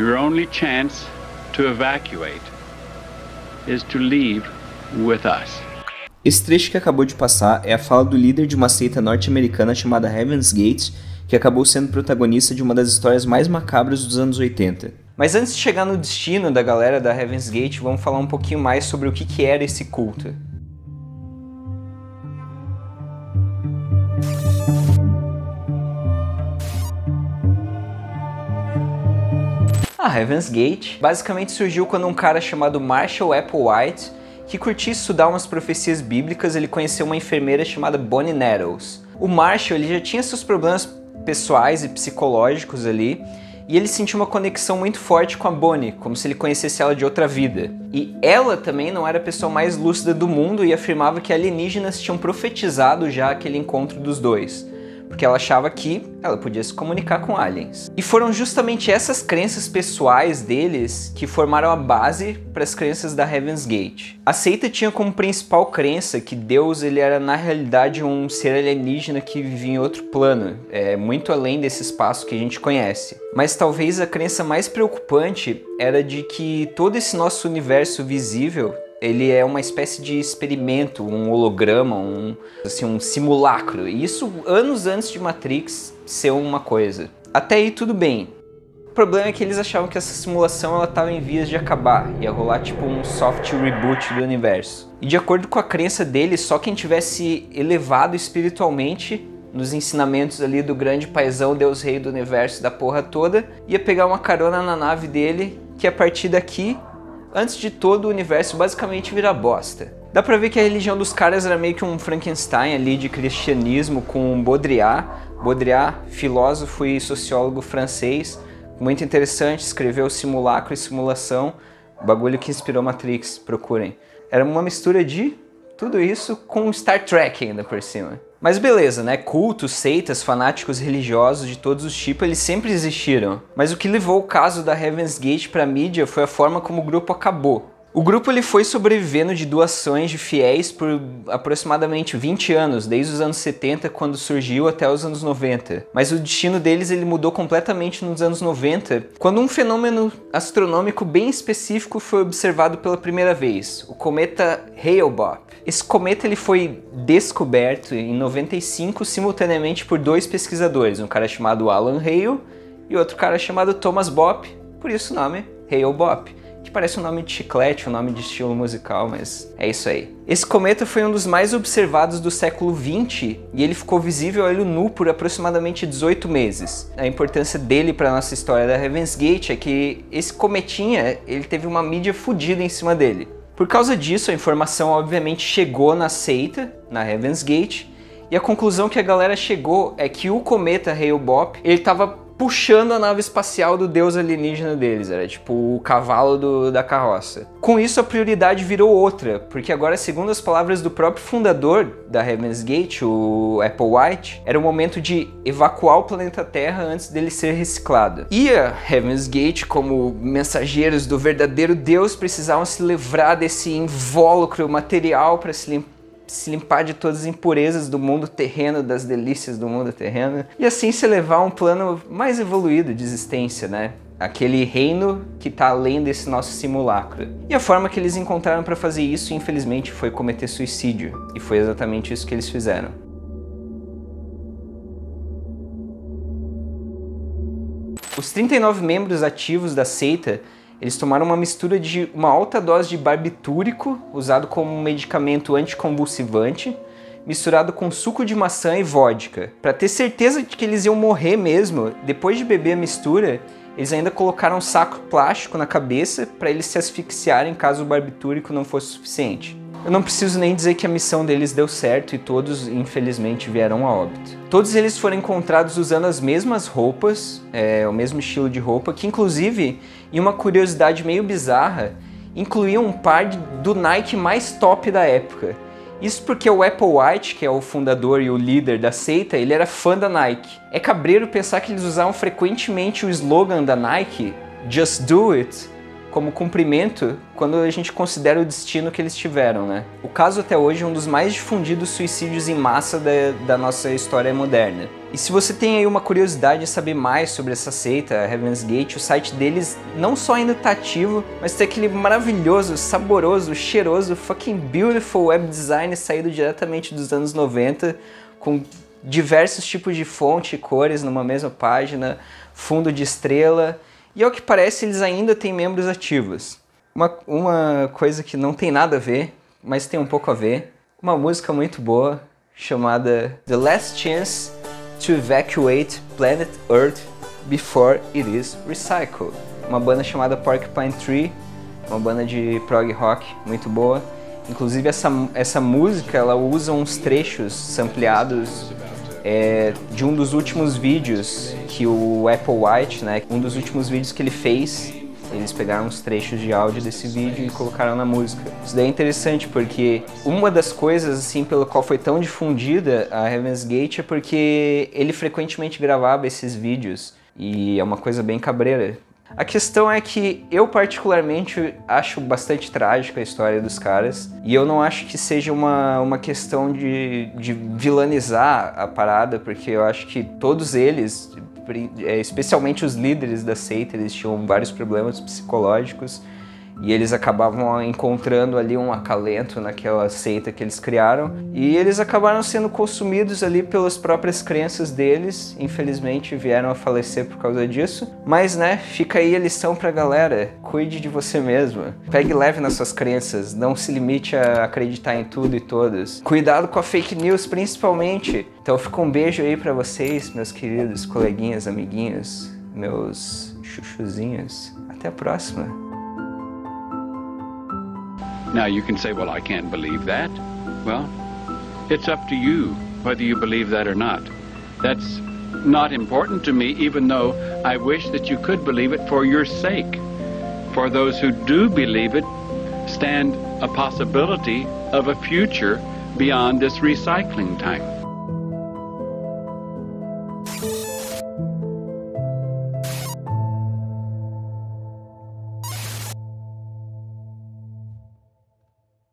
Your only chance to evacuate is to leave with us. Esse trecho que acabou de passar é a fala do líder de uma seita norte-americana chamada Heaven's Gate, que acabou sendo protagonista de uma das histórias mais macabras dos anos 80. Mas antes de chegar no destino da galera da Heaven's Gate, vamos falar um pouquinho mais sobre o que, que era esse culto. A Heaven's Gate basicamente surgiu quando um cara chamado Marshall Applewhite, que curtia estudar umas profecias bíblicas, ele conheceu uma enfermeira chamada Bonnie Nettles. O Marshall ele já tinha seus problemas pessoais e psicológicos ali, e ele sentiu uma conexão muito forte com a Bonnie, como se ele conhecesse ela de outra vida. E ela também não era a pessoa mais lúcida do mundo e afirmava que alienígenas tinham profetizado já aquele encontro dos dois porque ela achava que ela podia se comunicar com aliens. E foram justamente essas crenças pessoais deles que formaram a base para as crenças da Heaven's Gate. A seita tinha como principal crença que Deus ele era na realidade um ser alienígena que vivia em outro plano, é, muito além desse espaço que a gente conhece. Mas talvez a crença mais preocupante era de que todo esse nosso universo visível ele é uma espécie de experimento, um holograma, um, assim, um simulacro. E isso anos antes de Matrix ser uma coisa. Até aí tudo bem. O problema é que eles achavam que essa simulação ela estava em vias de acabar, ia rolar tipo um soft reboot do universo. E de acordo com a crença deles, só quem tivesse elevado espiritualmente nos ensinamentos ali do grande paizão, Deus Rei do universo da porra toda, ia pegar uma carona na nave dele, que a partir daqui antes de todo o universo basicamente virar bosta. Dá pra ver que a religião dos caras era meio que um Frankenstein ali de cristianismo com Baudrillard. Baudrillard, filósofo e sociólogo francês, muito interessante, escreveu Simulacro e Simulação, bagulho que inspirou Matrix, procurem. Era uma mistura de tudo isso com Star Trek ainda por cima. Mas beleza, né? Cultos, seitas, fanáticos religiosos de todos os tipos, eles sempre existiram. Mas o que levou o caso da Heaven's Gate para mídia foi a forma como o grupo acabou. O grupo ele foi sobrevivendo de doações de fiéis por aproximadamente 20 anos, desde os anos 70, quando surgiu, até os anos 90. Mas o destino deles ele mudou completamente nos anos 90, quando um fenômeno astronômico bem específico foi observado pela primeira vez, o cometa Hale-Bopp. Esse cometa ele foi descoberto em 95 simultaneamente por dois pesquisadores, um cara chamado Alan Hale e outro cara chamado Thomas Bopp, por isso o nome Hale-Bopp que parece um nome de chiclete, um nome de estilo musical, mas é isso aí. Esse cometa foi um dos mais observados do século 20 e ele ficou visível a olho nu por aproximadamente 18 meses. A importância dele para nossa história da Heaven's Gate é que esse cometinha, ele teve uma mídia fodida em cima dele. Por causa disso, a informação obviamente chegou na seita, na Heaven's Gate, e a conclusão que a galera chegou é que o cometa Hale-Bopp, ele estava puxando a nave espacial do deus alienígena deles, era tipo o cavalo do, da carroça. Com isso, a prioridade virou outra, porque agora, segundo as palavras do próprio fundador da Heaven's Gate, o Applewhite, era o momento de evacuar o planeta Terra antes dele ser reciclado. E a Heaven's Gate, como mensageiros do verdadeiro deus, precisavam se livrar desse invólucro material para se limpar se limpar de todas as impurezas do mundo terreno, das delícias do mundo terreno, e assim se levar a um plano mais evoluído de existência, né? Aquele reino que está além desse nosso simulacro. E a forma que eles encontraram para fazer isso, infelizmente, foi cometer suicídio. E foi exatamente isso que eles fizeram. Os 39 membros ativos da seita eles tomaram uma mistura de uma alta dose de barbitúrico, usado como um medicamento anticonvulsivante, misturado com suco de maçã e vodka. Para ter certeza de que eles iam morrer mesmo, depois de beber a mistura, eles ainda colocaram um saco plástico na cabeça para eles se asfixiarem caso o barbitúrico não fosse suficiente. Eu não preciso nem dizer que a missão deles deu certo e todos, infelizmente, vieram a óbito. Todos eles foram encontrados usando as mesmas roupas, é, o mesmo estilo de roupa, que inclusive, em uma curiosidade meio bizarra, incluía um par do Nike mais top da época. Isso porque o Apple White, que é o fundador e o líder da seita, ele era fã da Nike. É cabreiro pensar que eles usavam frequentemente o slogan da Nike, Just Do It, como cumprimento quando a gente considera o destino que eles tiveram, né? O caso até hoje é um dos mais difundidos suicídios em massa da, da nossa história moderna. E se você tem aí uma curiosidade de saber mais sobre essa seita, Heaven's Gate, o site deles não só ainda tá ativo, mas tem aquele maravilhoso, saboroso, cheiroso, fucking beautiful web design saído diretamente dos anos 90, com diversos tipos de fonte e cores numa mesma página, fundo de estrela, e ao que parece eles ainda têm membros ativos. Uma, uma coisa que não tem nada a ver, mas tem um pouco a ver, uma música muito boa chamada The Last Chance to Evacuate Planet Earth Before It Is Recycled. Uma banda chamada Porcupine Tree, uma banda de prog rock muito boa. Inclusive essa, essa música ela usa uns trechos sampleados é, de um dos últimos vídeos que o Apple White, né, um dos últimos vídeos que ele fez, eles pegaram uns trechos de áudio desse vídeo e colocaram na música. Isso daí é interessante porque uma das coisas assim pelo qual foi tão difundida a Heaven's Gate é porque ele frequentemente gravava esses vídeos e é uma coisa bem cabreira. A questão é que eu particularmente acho bastante trágica a história dos caras e eu não acho que seja uma, uma questão de, de vilanizar a parada, porque eu acho que todos eles, é, especialmente os líderes da seita, eles tinham vários problemas psicológicos e eles acabavam encontrando ali um acalento naquela seita que eles criaram e eles acabaram sendo consumidos ali pelas próprias crenças deles. Infelizmente vieram a falecer por causa disso. Mas né, fica aí a lição pra galera: cuide de você mesmo. Pegue leve nas suas crenças, não se limite a acreditar em tudo e todos. Cuidado com a fake news principalmente. Então fica um beijo aí para vocês, meus queridos coleguinhas, amiguinhos, meus chuchuzinhos. Até a próxima. Now you can say, well, I can't believe that. Well, it's up to you whether you believe that or not. That's not important to me, even though I wish that you could believe it for your sake. For those who do believe it, stand a possibility of a future beyond this recycling time.